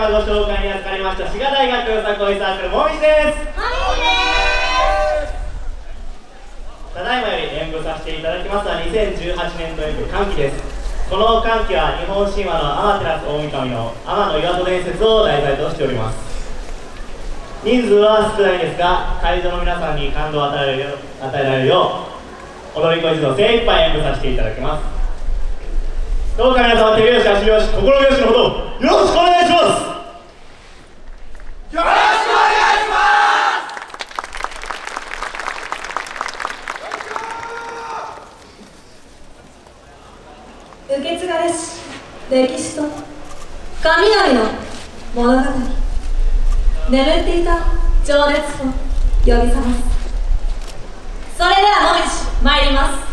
はご紹介に預かりました滋賀大学よさこいサークルもみじですただいまより演舞させていただきますは2018年度演舞歓喜ですこの歓喜は日本神話の天照大神の天の岩戸伝説を題材としております人数は少ないですが会場の皆さんに感動を与える与えられるよう踊り子一同精一杯演舞させていただきますどうか皆様手拍子足拍子心拍子のほどよろしくお願いしますよろしくお願いし受け継がれし歴史と神々の物語眠っていた情熱を呼び覚ます。それではもみじ参ります。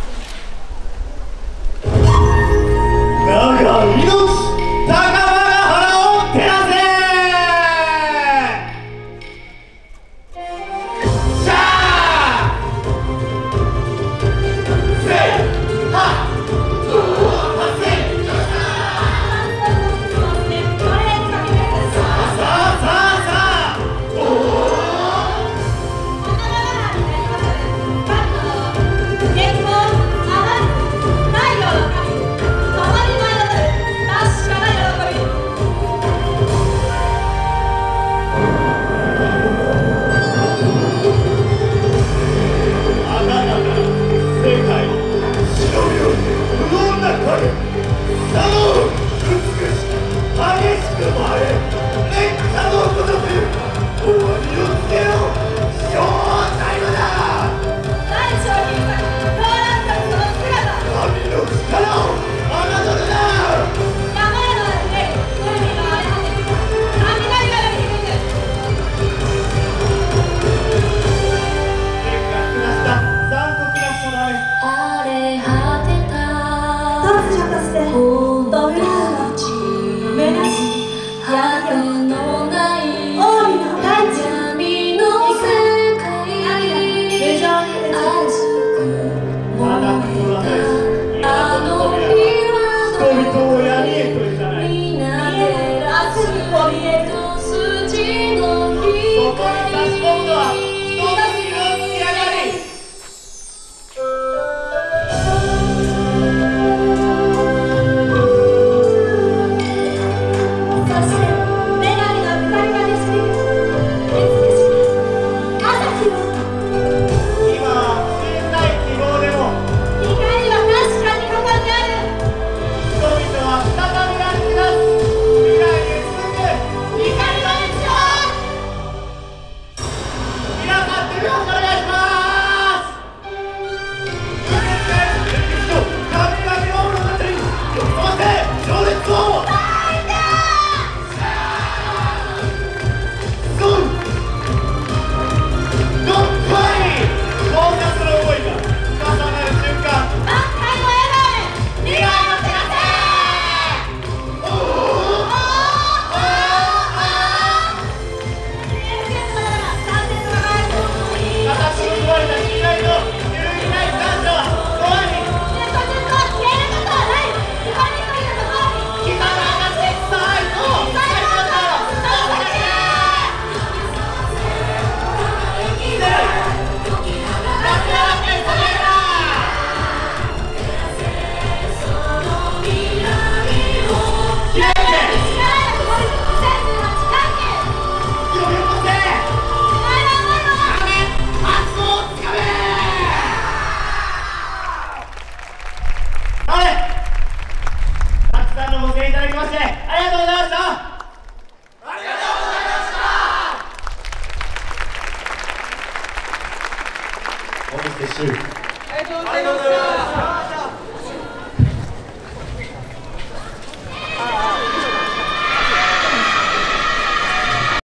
ありがとうございました。